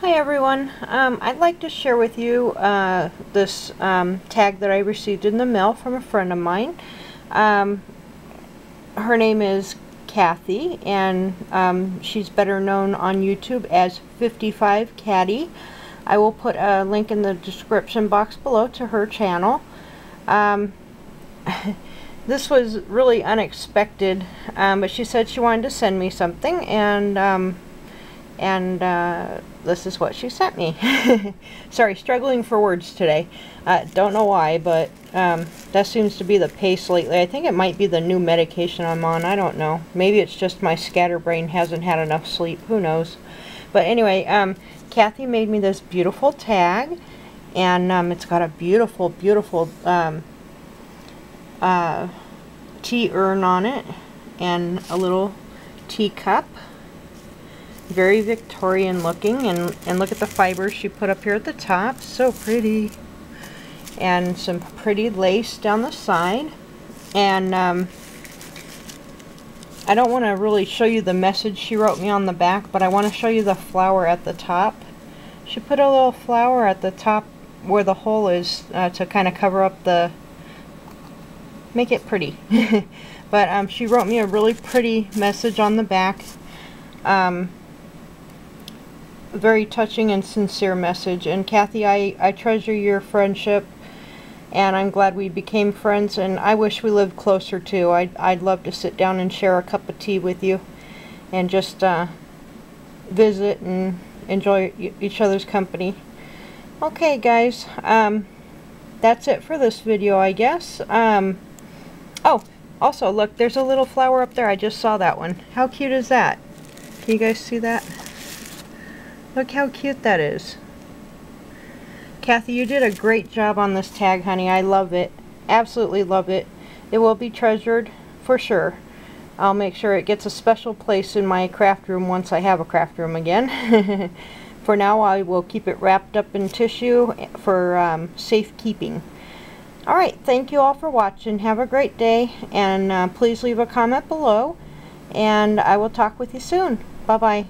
Hi everyone. Um, I'd like to share with you uh, this um, tag that I received in the mail from a friend of mine. Um, her name is Cathy and um, she's better known on YouTube as 55catty. I will put a link in the description box below to her channel. Um, this was really unexpected um, but she said she wanted to send me something and and uh, this is what she sent me. Sorry, struggling for words today. Uh, don't know why, but um, that seems to be the pace lately. I think it might be the new medication I'm on. I don't know. Maybe it's just my scatterbrain hasn't had enough sleep. Who knows? But anyway, um, Cathy made me this beautiful tag, and um, it's got a beautiful, beautiful um, uh, tea urn on it, and a little teacup very Victorian looking and, and look at the fibers she put up here at the top so pretty. And some pretty lace down the side and um, I don't want to really show you the message she wrote me on the back but I want to show you the flower at the top. She put a little flower at the top where the hole is uh, to kind of cover up the make it pretty. But um, she wrote me a really pretty message on the back. Um, very touching and sincere message. And Cathy, I, I treasure your friendship and I'm glad we became friends and I wish we lived closer too. I'd, I'd love to sit down and share a cup of tea with you and just uh, visit and enjoy each other's company. Okay guys, um, that's it for this video I guess. Um, oh, also look, there's a little flower up there. I just saw that one. How cute is that? Can you guys see that? Look how cute that is. Cathy, you did a great job on this tag, honey. I love it. Absolutely love it. It will be treasured for sure. I'll make sure it gets a special place in my craft room once I have a craft room again. for now, I will keep it wrapped up in tissue for um, safekeeping. Alright, thank you all for watching. Have a great day, and uh, please leave a comment below, and I will talk with you soon. Bye-bye.